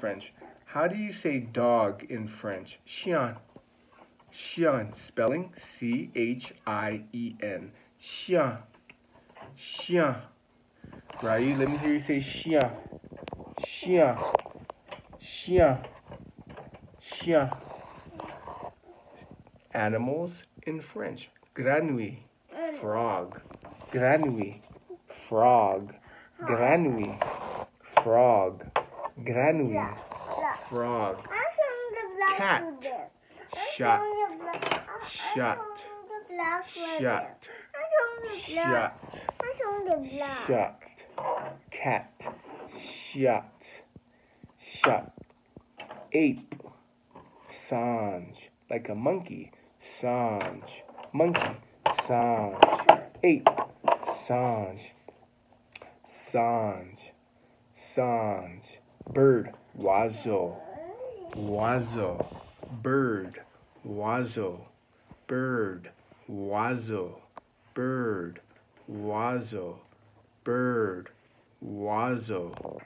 French. How do you say dog in French? Chien. Chien. Spelling C H I E N. Chien. Chien. Ryu, let me hear you say chien. Chien. Chien. Chien. Animals in French. Grenouille. Frog. Grenouille. Frog. Grenouille. Frog. Grenouille. Frog. Cat. Chat. Chat. Chat. Chat. Chat. Cat. Chat. Chat. Ape. Singe. Like a monkey. Singe. Monkey. Singe. Ape. Singe. Singe. Singe. Bird. Oiseau. Oiseau. Bird. Oiseau. Bird. Oiseau. Bird. Oiseau. Bird. Oiseau.